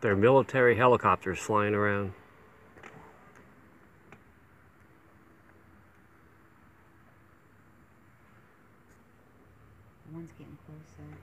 There are military helicopters flying around. One's getting closer.